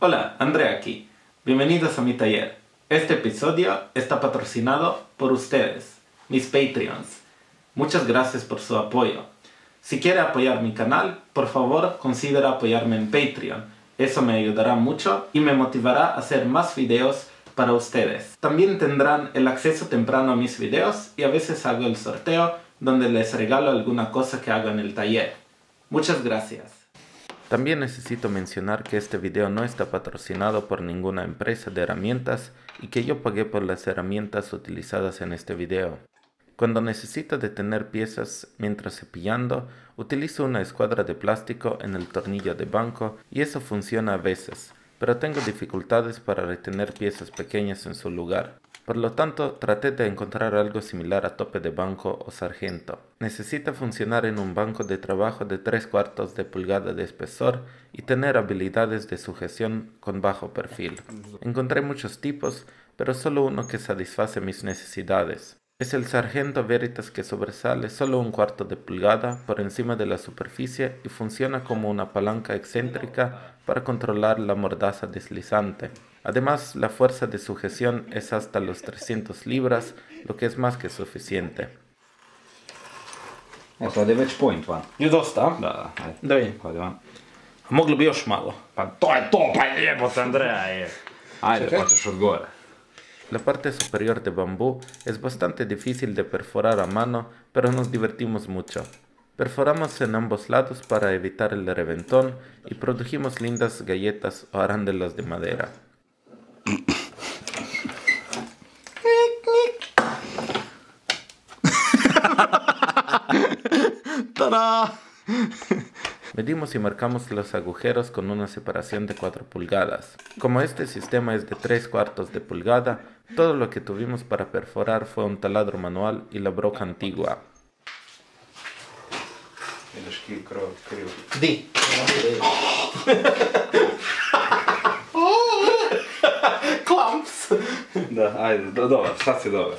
Hola, Andrea aquí. Bienvenidos a mi taller. Este episodio está patrocinado por ustedes, mis Patreons. Muchas gracias por su apoyo. Si quiere apoyar mi canal, por favor considera apoyarme en Patreon. Eso me ayudará mucho y me motivará a hacer más videos para ustedes. También tendrán el acceso temprano a mis videos y a veces hago el sorteo donde les regalo alguna cosa que hago en el taller. Muchas gracias. También necesito mencionar que este video no está patrocinado por ninguna empresa de herramientas y que yo pagué por las herramientas utilizadas en este video. Cuando necesito detener piezas mientras cepillando, utilizo una escuadra de plástico en el tornillo de banco y eso funciona a veces, pero tengo dificultades para retener piezas pequeñas en su lugar. Por lo tanto, traté de encontrar algo similar a tope de banco o sargento. Necesita funcionar en un banco de trabajo de 3 cuartos de pulgada de espesor y tener habilidades de sujeción con bajo perfil. Encontré muchos tipos, pero solo uno que satisface mis necesidades. Es el Sargento Veritas que sobresale solo un cuarto de pulgada por encima de la superficie y funciona como una palanca excéntrica para controlar la mordaza deslizante. Además, la fuerza de sujeción es hasta los 300 libras, lo que es más que suficiente. Eto, ovdje već point van. Je dosta? Da, ajde. Da vidim. Hodi van. A moglo bi još malo. Pa to je to, pa jebote Andreja je. Ajde, Čekaj. hoćeš od gore. La parte superior de bambú es bastante difícil de perforar a mano, pero nos divertimos mucho. Perforamos en ambos lados para evitar el reventón y produjimos lindas galletas o arándelas de madera. Medimos y marcamos los agujeros con una separación de 4 pulgadas. Como este sistema es de 3 cuartos de pulgada, todo lo que tuvimos para perforar fue un taladro manual y la broca antigua. Di. Klamps. Da, ajde, do, dobar, sad si dobar.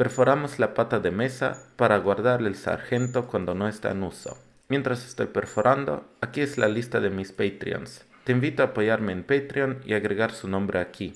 Perforamos la pata de mesa para guardar el sargento cuando no está en uso. Mientras estoy perforando, aquí es la lista de mis Patreons. Te invito a apoyarme en Patreon y agregar su nombre aquí.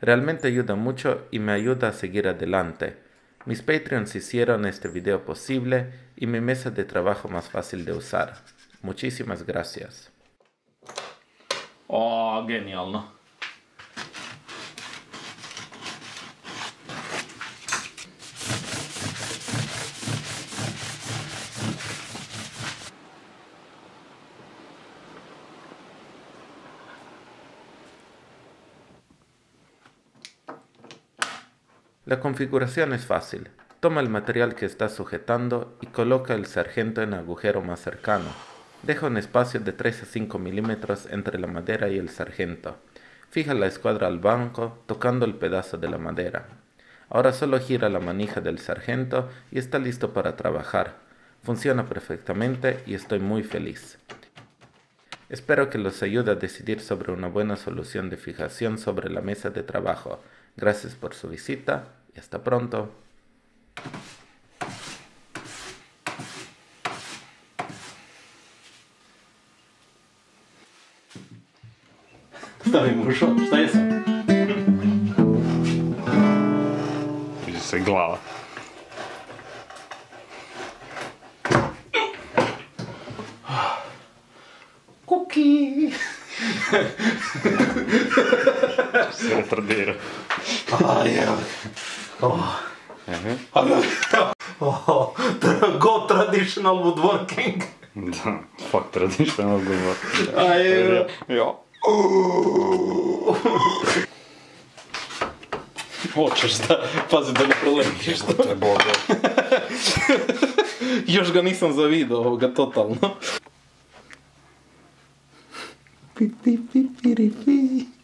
Realmente ayuda mucho y me ayuda a seguir adelante. Mis Patreons hicieron este video posible y mi mesa de trabajo más fácil de usar. Muchísimas gracias. O, genijalno. La configuración es fácil. Toma el material que estás sujetando y coloca el sargento en el agujero más cercano. Deja un espacio de 3 a 5 milímetros entre la madera y el sargento. Fija la escuadra al banco tocando el pedazo de la madera. Ahora solo gira la manija del sargento y está listo para trabajar. Funciona perfectamente y estoy muy feliz. Espero que los ayude a decidir sobre una buena solución de fijación sobre la mesa de trabajo. Gracias por su visita está pronto. Dawaj mu szot, wstaje isso Będzie sobie glała. Kuki! Serdeiro. Oh. Oh, go traditional woodworking. da, fuck traditional woodworking. Aj, Jo. Hoćeš da, pazi da ga proletiš. Jebote boga. Još ga nisam zavidio ovoga totalno. Pi, pi, pi, pi, pi.